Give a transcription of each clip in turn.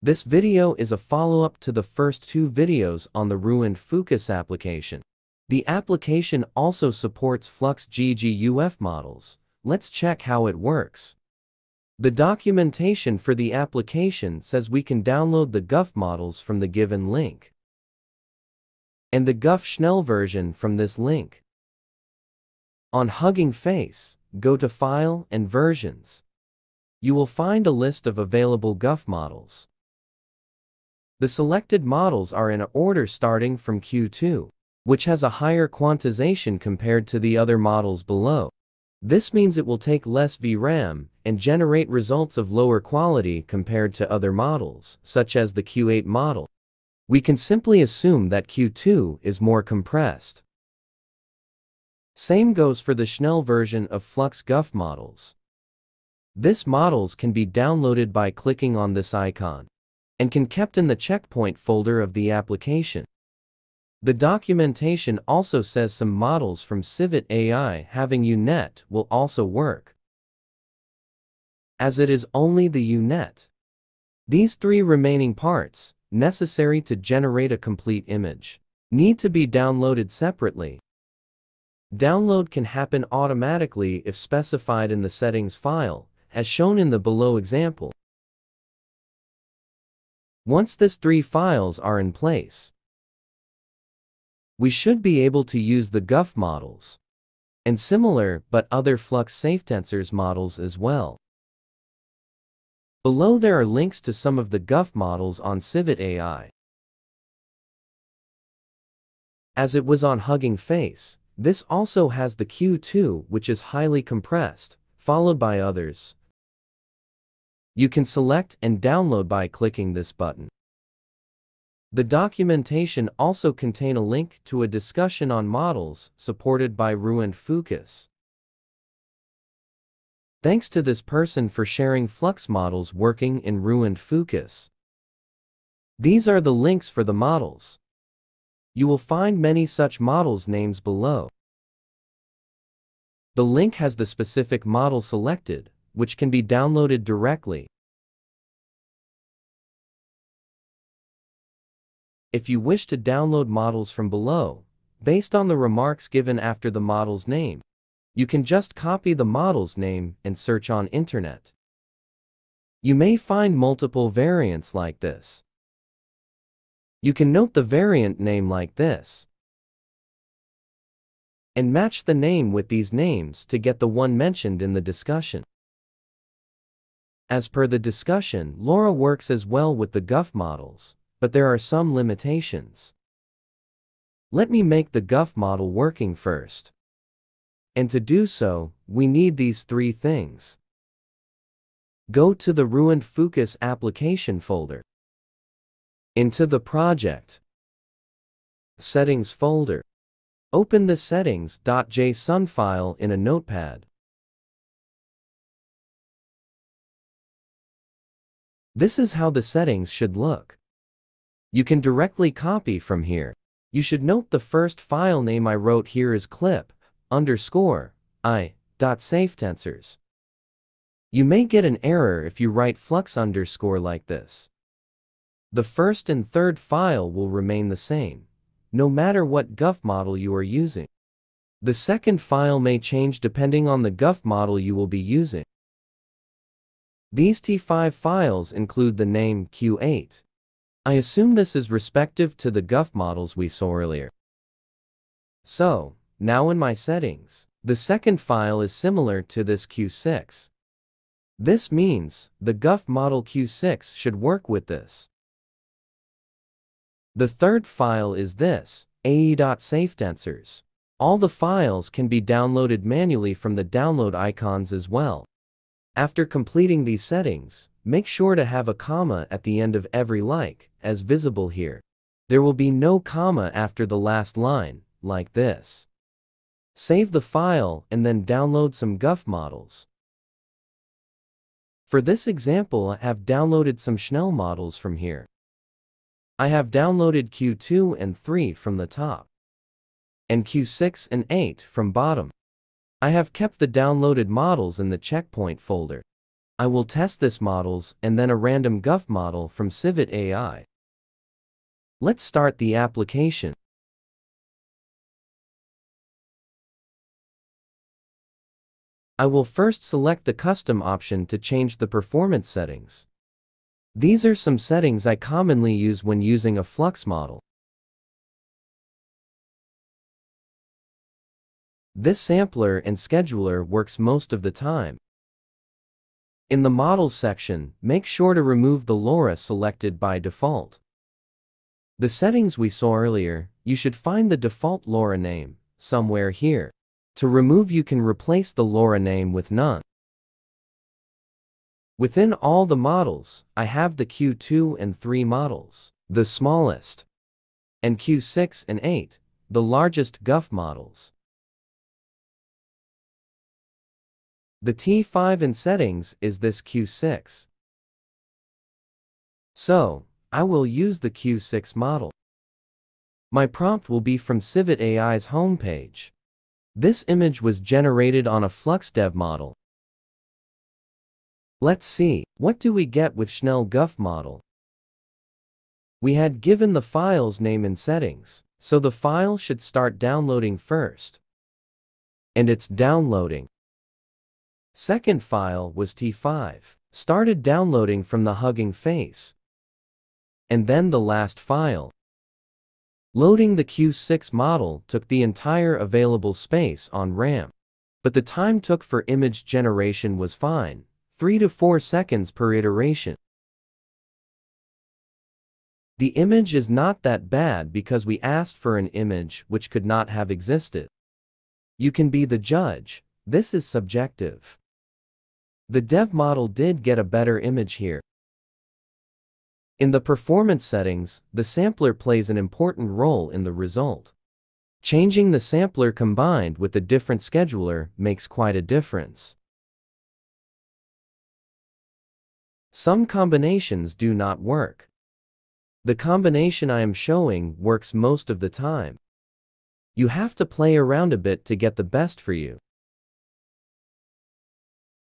This video is a follow-up to the first two videos on the ruined Fooocus application. The application also supports Flux GGUF models. Let's check how it works. The documentation for the application says we can download the GGUF models from the given link and the GGUF Schnell version from this link. On Hugging Face, go to File and Versions. You will find a list of available GGUF models. The selected models are in order starting from Q2, which has a higher quantization compared to the other models below. This means it will take less VRAM and generate results of lower quality compared to other models, such as the Q8 model. We can simply assume that Q2 is more compressed. Same goes for the Schnell version of Flux GGUF models. This models can be downloaded by clicking on this icon and can kept in the checkpoint folder of the application. The documentation also says some models from Civit AI having UNet will also work. As it is only the UNet. These three remaining parts, necessary to generate a complete image, need to be downloaded separately. Download can happen automatically if specified in the settings file, as shown in the below example. Once these three files are in place, we should be able to use the GGUF models and similar but other Flux SafeTensors models as well. Below there are links to some of the GGUF models on Civit AI. As it was on Hugging Face, this also has the Q2 which is highly compressed, followed by others. You can select and download by clicking this button. The documentation also contain a link to a discussion on models supported by Ruined Fooocus. Thanks to this person for sharing Flux models working in Ruined Fooocus. These are the links for the models. You will find many such models names below. The link has the specific model selected, which can be downloaded directly. If you wish to download models from below, based on the remarks given after the model's name, you can just copy the model's name and search on internet. You may find multiple variants like this. You can note the variant name like this and match the name with these names to get the one mentioned in the discussion. As per the discussion, LoRa works as well with the GGUF models but there are some limitations. Let me make the GGUF model working first. And to do so, we need these three things. Go to the Ruined Fooocus application folder. Into the project. Settings folder. Open the settings.json file in a notepad. This is how the settings should look. You can directly copy from here. You should note the first file name I wrote here is clip underscore i dot safetensors. You may get an error if you write flux underscore like this. The first and third file will remain the same, no matter what GGUF model you are using. The second file may change depending on the GGUF model you will be using. These T5 files include the name Q8, I assume this is respective to the GGUF models we saw earlier. So, now in my settings, the second file is similar to this Q6. This means, the GGUF model Q6 should work with this. The third file is this, ae.safetensors. All the files can be downloaded manually from the download icons as well. After completing these settings, make sure to have a comma at the end of every like, as visible here. There will be no comma after the last line, like this. Save the file and then download some GGUF models. For this example I have downloaded some Schnell models from here. I have downloaded Q2 and 3 from the top, and Q6 and 8 from bottom. I have kept the downloaded models in the checkpoint folder. I will test this models and then a random GGUF model from Civit AI. Let's start the application. I will first select the custom option to change the performance settings. These are some settings I commonly use when using a Flux model. This sampler and scheduler works most of the time. In the Models section, make sure to remove the LoRa selected by default. The settings we saw earlier, you should find the default LoRa name, somewhere here. To remove you can replace the LoRa name with none. Within all the models, I have the Q2 and 3 models, the smallest, and Q6 and 8, the largest GGUF models. The T5 in settings is this Q6. So, I will use the Q6 model. My prompt will be from Civit AI's homepage. This image was generated on a FluxDev model. Let's see, what do we get with Schnell GGUF model? We had given the file's name in settings, so the file should start downloading first. And it's downloading. Second file was T5, started downloading from the Hugging Face. And then the last file, Loading the Q6 model took the entire available space on RAM. But the time took for image generation was fine, 3 to 4 seconds per iteration. The image is not that bad because we asked for an image which could not have existed. You can be the judge, this is subjective. The dev model did get a better image here. In the performance settings, the sampler plays an important role in the result. Changing the sampler combined with a different scheduler makes quite a difference. Some combinations do not work. The combination I am showing works most of the time. You have to play around a bit to get the best for you.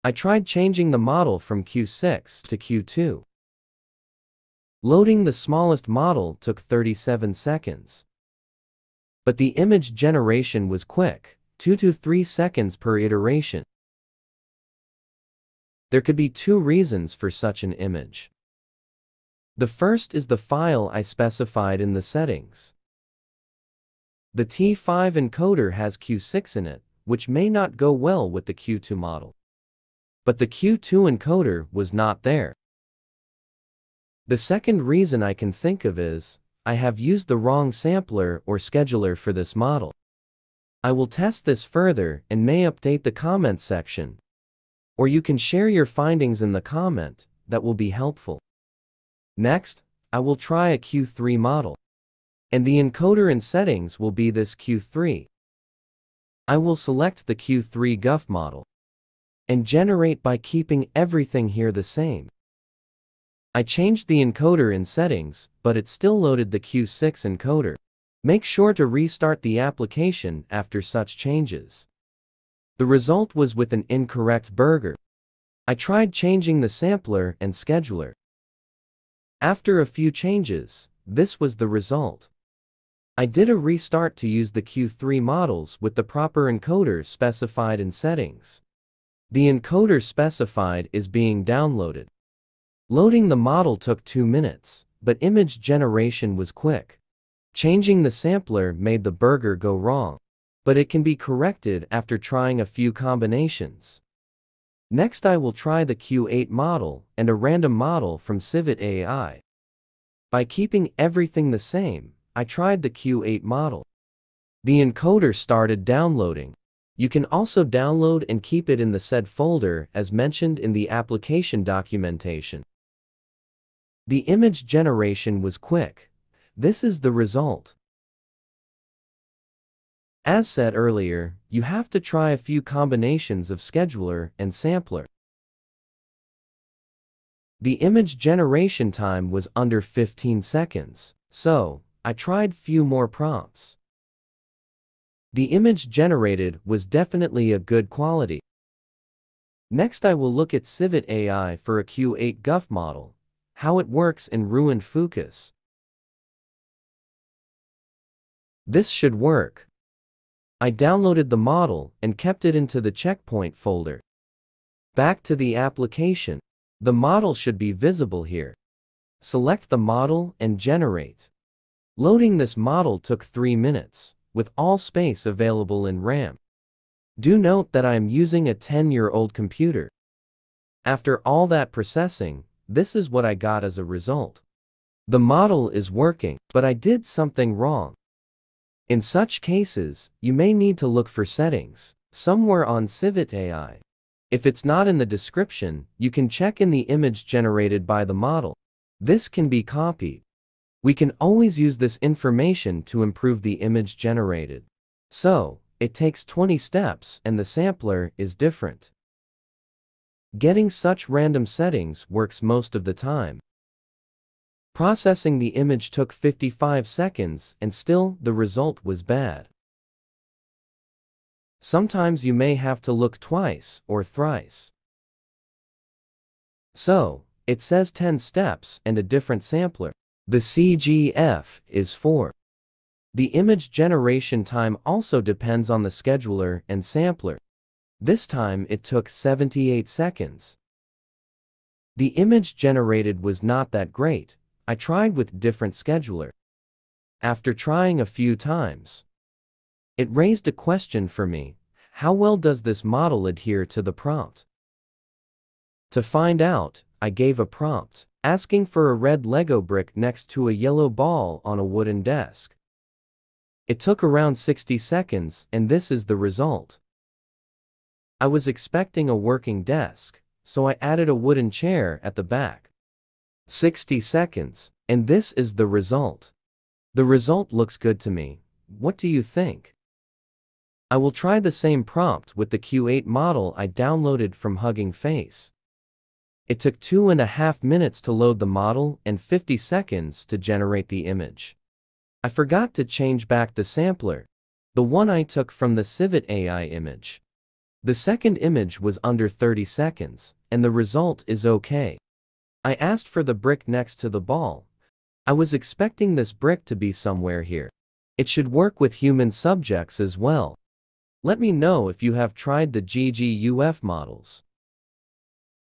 I tried changing the model from Q6 to Q2. Loading the smallest model took 37 seconds. But the image generation was quick, 2 to 3 seconds per iteration. There could be two reasons for such an image. The first is the file I specified in the settings. The T5 encoder has Q6 in it, which may not go well with the Q2 model. But the Q2 encoder was not there. The second reason I can think of is, I have used the wrong sampler or scheduler for this model. I will test this further and may update the comments section. Or you can share your findings in the comment, that will be helpful. Next, I will try a Q3 model. And the encoder and settings will be this Q3. I will select the Q3 GGUF model. And generate by keeping everything here the same. I changed the encoder in settings, but it still loaded the Q6 encoder. Make sure to restart the application after such changes. The result was with an incorrect burger. I tried changing the sampler and scheduler. After a few changes, this was the result. I did a restart to use the Q3 models with the proper encoder specified in settings. The encoder specified is being downloaded. Loading the model took 2 minutes, but image generation was quick. Changing the sampler made the burger go wrong. But it can be corrected after trying a few combinations. Next I will try the Q8 model and a random model from Civit AI. By keeping everything the same, I tried the Q8 model. The encoder started downloading. You can also download and keep it in the said folder as mentioned in the application documentation. The image generation was quick. This is the result. As said earlier, you have to try a few combinations of scheduler and sampler. The image generation time was under 15 seconds, so I tried few more prompts. The image generated was definitely a good quality. Next I will look at Civit AI for a Q8 GGUF model, how it works in Ruined Fooocus. This should work. I downloaded the model and kept it into the checkpoint folder. Back to the application. The model should be visible here. Select the model and generate. Loading this model took 3 minutes, with all space available in RAM. Do note that I am using a 10-year-old computer. After all that processing, this is what I got as a result. The model is working, but I did something wrong. In such cases, you may need to look for settings, somewhere on Civit AI. If it's not in the description, you can check in the image generated by the model. This can be copied. We can always use this information to improve the image generated. So, it takes 20 steps and the sampler is different. Getting such random settings works most of the time. Processing the image took 55 seconds and still the result was bad. Sometimes you may have to look twice or thrice. So, it says 10 steps and a different sampler. The CGF is 4. The image generation time also depends on the scheduler and sampler. This time it took 78 seconds. The image generated was not that great. I tried with different scheduler. After trying a few times, it raised a question for me, how well does this model adhere to the prompt? To find out, I gave a prompt, asking for a red Lego brick next to a yellow ball on a wooden desk. It took around 60 seconds and this is the result. I was expecting a working desk, so I added a wooden chair at the back. 60 seconds, and this is the result. The result looks good to me. What do you think? I will try the same prompt with the Q8 model I downloaded from Hugging Face. It took two and a half minutes to load the model and 50 seconds to generate the image. I forgot to change back the sampler, the one I took from the Civit AI image. The second image was under 30 seconds, and the result is okay. I asked for the brick next to the ball. I was expecting this brick to be somewhere here. It should work with human subjects as well. Let me know if you have tried the GGUF models.